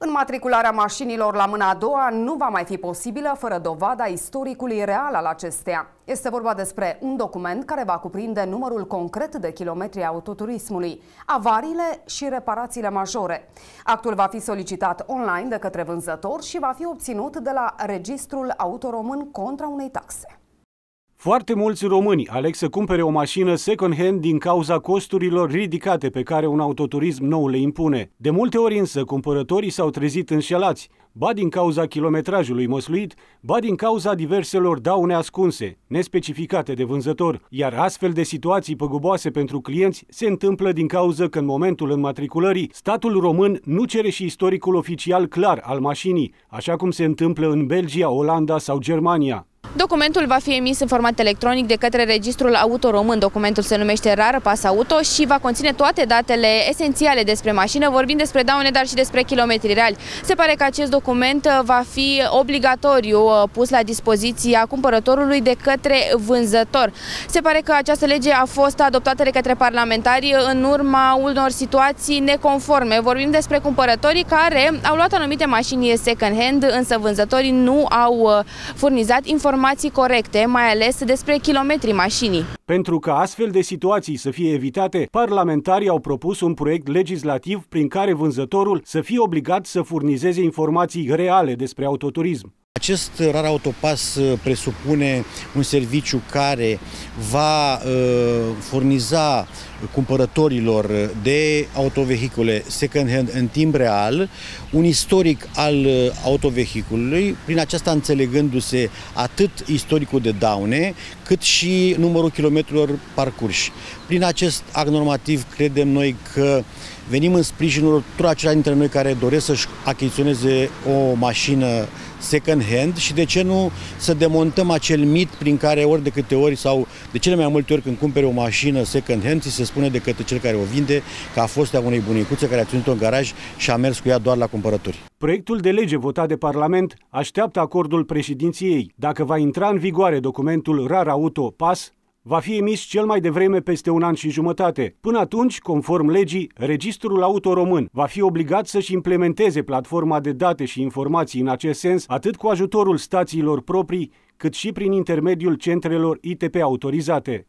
Înmatricularea mașinilor la mâna a doua nu va mai fi posibilă fără dovada istoricului real al acesteia. Este vorba despre un document care va cuprinde numărul concret de kilometri autoturismului, avariile și reparațiile majore. Actul va fi solicitat online de către vânzător și va fi obținut de la Registrul Autoromân contra unei taxe. Foarte mulți români aleg să cumpere o mașină second-hand din cauza costurilor ridicate pe care un autoturism nou le impune. De multe ori însă, cumpărătorii s-au trezit înșelați, ba din cauza kilometrajului măsluit, ba din cauza diverselor daune ascunse, nespecificate de vânzător, iar astfel de situații păguboase pentru clienți se întâmplă din cauza că în momentul înmatriculării, statul român nu cere și istoricul oficial clar al mașinii, așa cum se întâmplă în Belgia, Olanda sau Germania. Documentul va fi emis în format electronic de către Registrul Auto Român. Documentul se numește RAR Pas Auto și va conține toate datele esențiale despre mașină, vorbind despre daune, dar și despre kilometri reali. Se pare că acest document uh, va fi obligatoriu uh, pus la dispoziția cumpărătorului de către vânzător. Se pare că această lege a fost adoptată de către parlamentari în urma unor situații neconforme. Vorbim despre cumpărătorii care au luat anumite mașini second-hand, însă vânzătorii nu au uh, furnizat informații informații corecte, mai ales despre kilometrii mașinii. Pentru ca astfel de situații să fie evitate, parlamentarii au propus un proiect legislativ prin care vânzătorul să fie obligat să furnizeze informații reale despre autoturism. Acest rar autopas uh, presupune un serviciu care va uh, furniza cumpărătorilor de autovehicule second-hand în timp real un istoric al uh, autovehiculului, prin aceasta înțelegându-se atât istoricul de daune, cât și numărul kilometrilor parcurși. Prin acest act normativ credem noi că venim în sprijinul tuturor acelea dintre noi care doresc să-și achiziționeze o mașină second hand și de ce nu să demontăm acel mit prin care ori de câte ori sau de cele mai multe ori când cumpere o mașină second hand, ți se spune de către cel care o vinde că a fost a unei bunicuțe care a ținut-o în garaj și a mers cu ea doar la cumpărături. Proiectul de lege votat de Parlament așteaptă acordul președinției. Dacă va intra în vigoare documentul RAR Auto PAS, va fi emis cel mai devreme peste un an și jumătate. Până atunci, conform legii, Registrul Auto Român va fi obligat să-și implementeze platforma de date și informații în acest sens, atât cu ajutorul stațiilor proprii, cât și prin intermediul centrelor ITP autorizate.